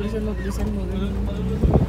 bisa mag-listen